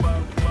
Whoa.